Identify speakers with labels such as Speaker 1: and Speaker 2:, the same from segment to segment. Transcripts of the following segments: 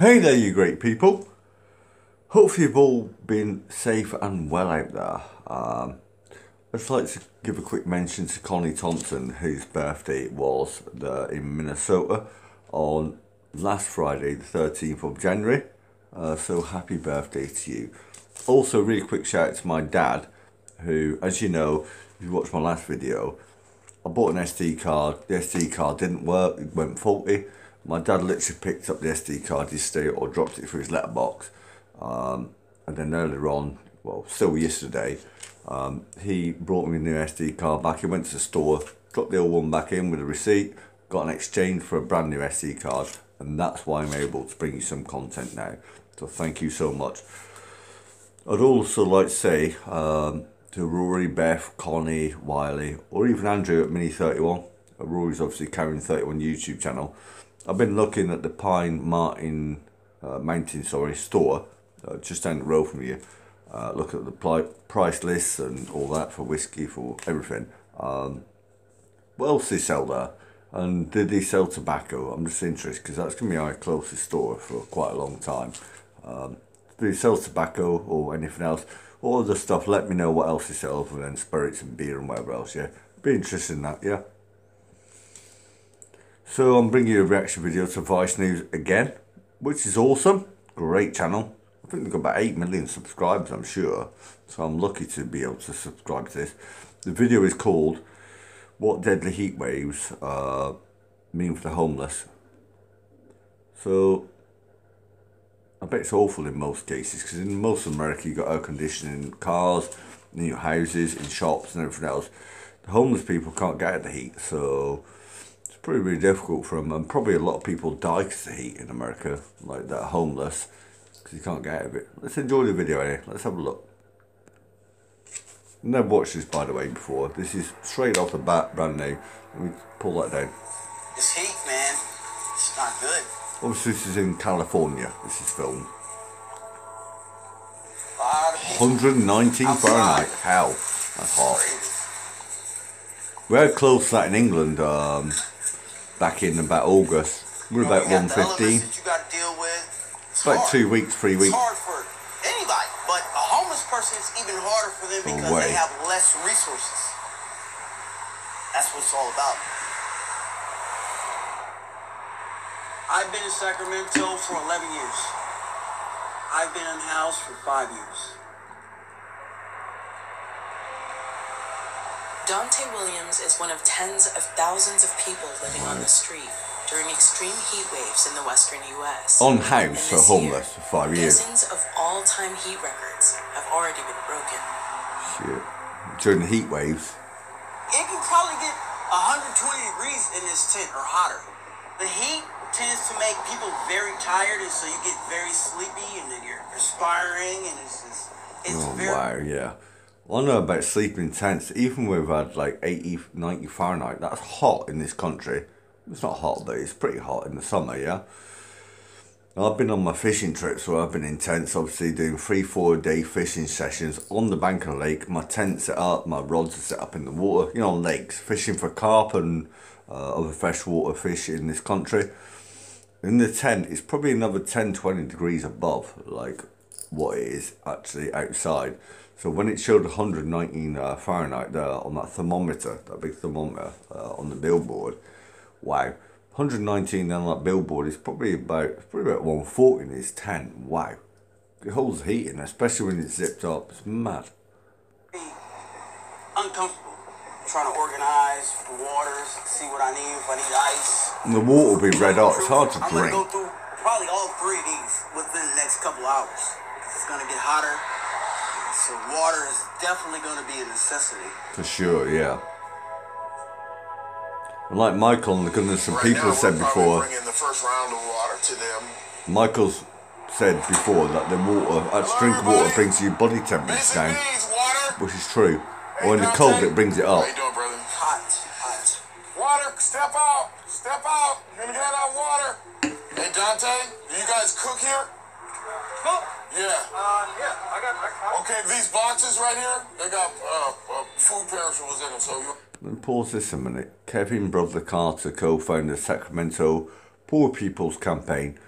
Speaker 1: Hey there, you great people. Hopefully, you've all been safe and well out there. Um, I'd just like to give a quick mention to Connie Thompson, whose birthday was the, in Minnesota on last Friday, the 13th of January. Uh, so, happy birthday to you. Also, really quick shout out to my dad, who, as you know, if you watched my last video, I bought an SD card. The SD card didn't work, it went faulty. My dad literally picked up the SD card yesterday or dropped it through his letterbox. Um, and then earlier on, well, still yesterday, um, he brought me a new SD card back. He went to the store, got the old one back in with a receipt, got an exchange for a brand new SD card, and that's why I'm able to bring you some content now. So thank you so much. I'd also like to say um, to Rory, Beth, Connie, Wiley, or even Andrew at Mini 31. Uh, Rory's obviously carrying 31 YouTube channel. I've been looking at the Pine Martin uh, Mountain sorry store uh, just down the road from you. Uh, look at the pli- price lists and all that for whiskey for everything. Um, what else they sell there? And did they sell tobacco? I'm just interested because that's going to be our closest store for quite a long time. Um, do they sell tobacco or anything else? All the stuff, let me know what else they sell other than spirits and beer and whatever else, yeah? Be interested in that, yeah? So I'm bringing you a reaction video to Vice News again, which is awesome. Great channel. I think they've got about 8 million subscribers, I'm sure. So I'm lucky to be able to subscribe to this. The video is called What Deadly Heat Waves uh, Mean for the Homeless. So I bet it's awful in most cases because in most of America you've got air conditioning in cars, in your houses, in shops and everything else. The homeless people can't get out of the heat, so pretty really difficult for them. And probably a lot of people die because of the heat in America, like that homeless, because you can't get out of it. Let's enjoy the video anyway. Let's have a look. Never watched this by the way before. This is straight off the bat, brand new. Let me pull that down.
Speaker 2: This heat, man, it's not good.
Speaker 1: Obviously, this is in California. This is filmed.
Speaker 2: A lot of people
Speaker 1: 119
Speaker 2: Outside.
Speaker 1: Fahrenheit. Hell, that's hot. We had close to that in England um, back in about August. We're about
Speaker 2: you
Speaker 1: 115.
Speaker 2: elements that you got to deal with. It's
Speaker 1: About two weeks, three
Speaker 2: It's
Speaker 1: weeks.
Speaker 2: hard for anybody, but a homeless person is even harder for them because they have less resources. That's what it's all about. I've been in Sacramento for 11 years. I've been in house for five years.
Speaker 3: Dante Williams is one of tens of thousands of people living on the street during extreme heat waves in the western U.S.
Speaker 1: On
Speaker 3: And
Speaker 1: house for homeless
Speaker 3: year,
Speaker 1: for five years.
Speaker 3: Dozens of all-time heat records have already been broken.
Speaker 1: Shit. During the heat waves.
Speaker 2: It can probably get 120 degrees in this tent or hotter. The heat tends to make people very tired, and so you get very sleepy, and then you're perspiring, and it's just it's
Speaker 1: Oh,
Speaker 2: very
Speaker 1: wow, yeah. I know about sleeping tents. Even we've had like 80, 90 Fahrenheit, that's hot in this country. It's not hot, but it's pretty hot in the summer, yeah? I've been on my fishing trips where I've been in tents, obviously doing three, four day fishing sessions on the bank of the lake. My tent's set up, my rods are set up in the water, you know, on lakes, fishing for carp and uh, other freshwater fish in this country. In the tent, it's probably another 10, 20 degrees above, like what it is actually outside. So when it showed 119 uh, Fahrenheit there on that thermometer, that big thermometer uh, on the billboard, wow, 119 on that billboard is probably about probably about 140 in his tent. Wow, it holds heat in, especially when it's zipped up. It's mad.
Speaker 2: uncomfortable. trying to organize the waters, see what I need, if I need ice.
Speaker 1: And the water will be red hot. It's hard to
Speaker 2: I'm
Speaker 1: drink.
Speaker 2: gonna go through probably all three of these within the next couple hours. It's gonna get hotter, so water is definitely gonna be a necessity.
Speaker 1: For sure, yeah. Like Michael and the goodness some
Speaker 4: Right
Speaker 1: people
Speaker 4: now,
Speaker 1: said before,
Speaker 4: bringing the first round of water to them.
Speaker 1: Michael's said before that the water, uh, drink water brings your body temperature
Speaker 4: Basic
Speaker 1: down,
Speaker 4: needs, water.
Speaker 1: which is true.
Speaker 4: Hey,
Speaker 1: Or in the cold, it brings it up.
Speaker 4: How you doing.
Speaker 2: Hot, hot.
Speaker 4: Water, step out. Step out. You're gonna hand out water. Hey, Dante, do you guys cook here?
Speaker 2: Cool.
Speaker 4: Yeah.
Speaker 2: Uh, yeah, I got. I,
Speaker 4: Okay, these boxes right here, they got uh, uh, food perishables in them. So you
Speaker 1: Let pause this a minute. Kevin Brother Carter co-founded Sacramento Poor People's Campaign.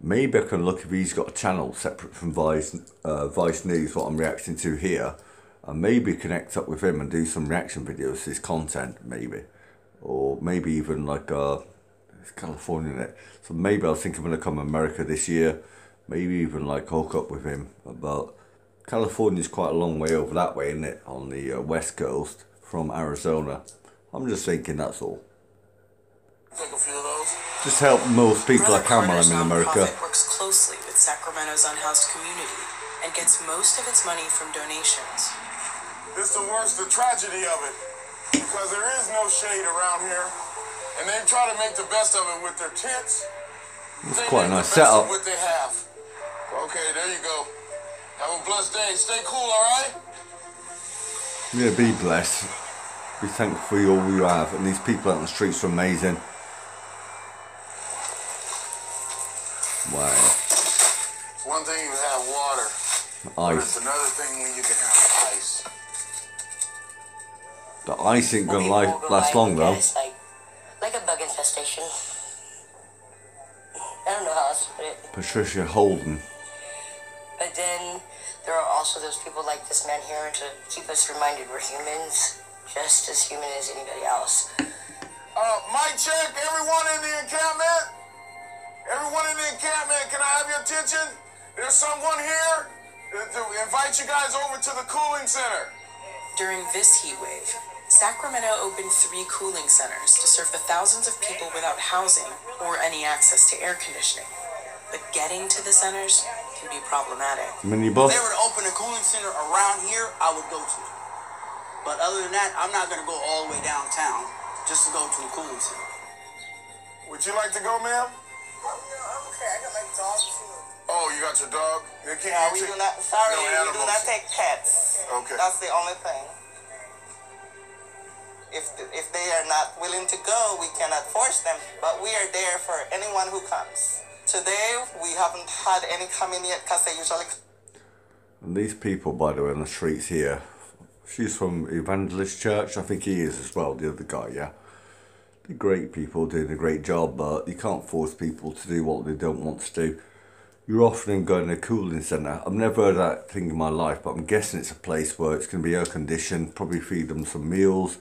Speaker 1: Maybe I can look if he's got a channel separate from Vice, uh, Vice News, what I'm reacting to here, and maybe connect up with him and do some reaction videos, to his content, maybe. Or maybe even like, uh, it's California, is it? So maybe I was thinking gonna come to America this year, maybe even like hook up with him. But California's quite a long way over that way, isn't it? On the uh, west coast from Arizona. I'm just thinking that's all.
Speaker 4: Take a few of those.
Speaker 1: Just help most people I
Speaker 3: Brother
Speaker 1: can while I'm in America.
Speaker 3: works closely with Sacramento's unhoused community and gets most of its money from donations.
Speaker 4: This the worst, the tragedy of it. Because there is no shade around here. And they try to make the best of it with their tents.
Speaker 1: It's
Speaker 4: They
Speaker 1: quite a nice setup.
Speaker 4: what they have. Okay, there you go. Have a blessed day. Stay cool, alright?
Speaker 1: Yeah, be blessed. Be thankful for all you have. And these people out on the streets are amazing. Wow.
Speaker 4: It's one thing you have water. But it's
Speaker 1: Ice.
Speaker 4: another thing when you can have ice.
Speaker 1: The ice ain't gonna
Speaker 5: Okay,
Speaker 1: last long though.
Speaker 5: guess, Like, like a bug infestation. I don't know how else to put it.
Speaker 1: Patricia Holden.
Speaker 5: But then there are also those people like this man here to keep us reminded we're humans, just as human as anybody else.
Speaker 4: Uh, mic check, everyone in the encampment. Everyone in the encampment, can I have your attention? There's someone here to, to invite you guys over to the cooling center.
Speaker 3: During this heat wave, Sacramento opened three cooling centers to serve the thousands of people without housing or any access to air conditioning. But getting to the centers can be problematic.
Speaker 1: Mini
Speaker 2: If they were to open a cooling center around here, I would go to it. But other than that, I'm not gonna go all the way downtown just to go to a cooling center.
Speaker 4: Would you like to go, ma'am?
Speaker 6: Oh, I'm okay. I got my dog too.
Speaker 4: Oh, you got your dog? You can't-
Speaker 6: No, we
Speaker 4: take-
Speaker 6: do not. Sorry,
Speaker 4: no
Speaker 6: we do not take pets.
Speaker 4: Okay.
Speaker 6: That's the only thing. If if they are not willing to go, we cannot force them. But we are there for anyone who comes. Today we haven't had any come in yet because they usually.
Speaker 1: And these people, by the way, on the streets here, she's from Evangelist Church. I think he is as well, the other guy, yeah. They're great people doing a great job, but you can't force people to do what they don't want to do. You're often going to a cooling centre. I've never heard that thing in my life, but I'm guessing it's a place where it's going to be air conditioned, probably feed them some meals,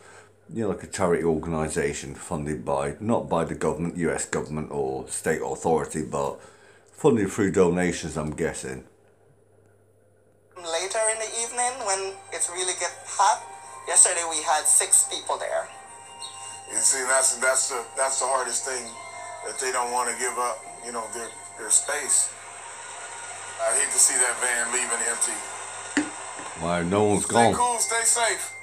Speaker 1: you know, like a charity organisation funded by, not by the government, US government or state authority, but funded through donations, I'm guessing.
Speaker 6: Later in the evening, when it's really gets hot, yesterday we had six people there.
Speaker 4: You see, that's that's the that's the hardest thing that they don't want to give up. You know, their their space. I hate to see that van leaving empty.
Speaker 1: Why, no one's
Speaker 4: Stay
Speaker 1: gone.
Speaker 4: Stay cool, stay safe.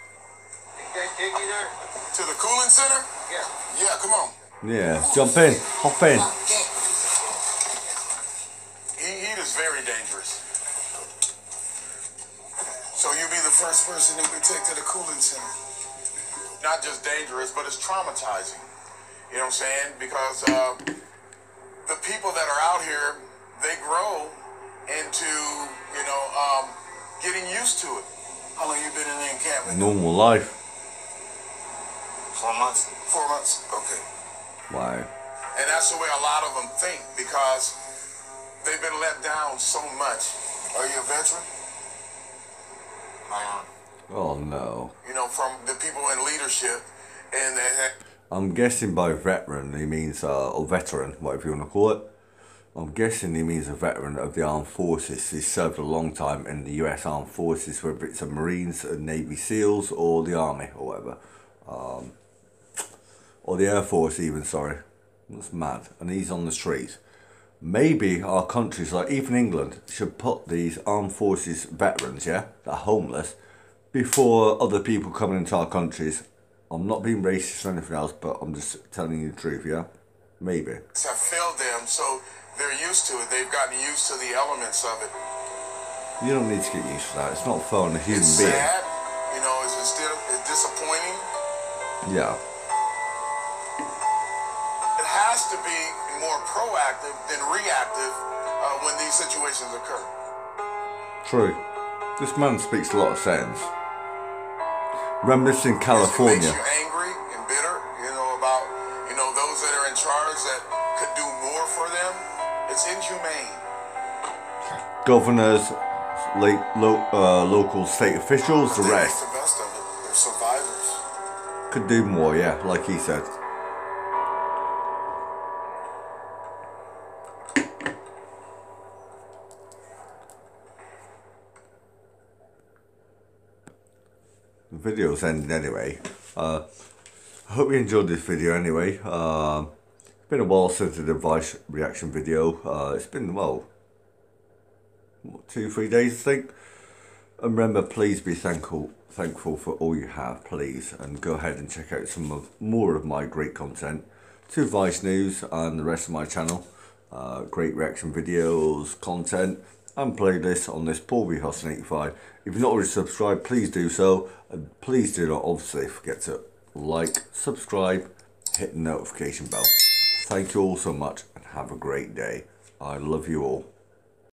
Speaker 6: Take me there?
Speaker 4: To the cooling center?
Speaker 6: Yeah.
Speaker 4: Yeah, come on.
Speaker 1: Yeah, jump in, hop in.
Speaker 4: Heat, heat is very dangerous. So you'll be the first person that we take to the cooling center. Not just dangerous, but it's traumatizing. You know what I'm saying? Because uh, the people that are out here, they grow into, you know, um, getting used to it. How long you been in the encampment?
Speaker 1: Normal life.
Speaker 6: Four months.
Speaker 4: Four months. Okay.
Speaker 1: Why?
Speaker 4: And that's the way a lot of them think because they've been let down so much. Are you a veteran?
Speaker 6: My.
Speaker 1: Oh no.
Speaker 4: You know, from the people in leadership, and they,
Speaker 1: I'm guessing by veteran he means, uh, or veteran, whatever you want to call it. I'm guessing he means a veteran of the armed forces. He served a long time in the US Armed Forces, whether it's the Marines, uh, Navy SEALs, or the Army, or whatever. Um, or the Air Force, even, sorry. That's mad. And he's on the streets. Maybe our countries, like even England, should put these armed forces veterans, yeah, that are homeless, before other people coming into our countries. I'm not being racist or anything else, but I'm just telling you the truth, yeah? Maybe.
Speaker 4: have failed them, so they're used to it. They've gotten used to the elements of it.
Speaker 1: You don't need to get used to that. It's not on a human
Speaker 4: It's
Speaker 1: being.
Speaker 4: sad, you know. It's, it's still it's disappointing.
Speaker 1: Yeah.
Speaker 4: Has to be more proactive than reactive uh, when these situations occur.
Speaker 1: True. This man speaks a lot of sense. Reminiscing California.
Speaker 4: makes you angry and bitter, you know, about you know those that are in charge that could do more for them. It's inhumane.
Speaker 1: governors, late, lo, uh, local state officials, the rest
Speaker 4: the best of it. They're survivors.
Speaker 1: could do more. Yeah, like he said. Video's ending anyway. Uh, I hope you enjoyed this video anyway. Um, it's been a while since I did a Vice reaction video. Uh, it's been, well, what, two, three days I think. And remember, please be thankful thankful for all you have, please, and go ahead and check out some of more of my great content to Vice News and the rest of my channel. Uh, great reaction videos, content, and playlists on this Paulbhustlin85. If you're not already subscribed, please do so, and please do not obviously forget to like, subscribe, hit the notification bell. Thank you all so much, and have a great day. I love you all.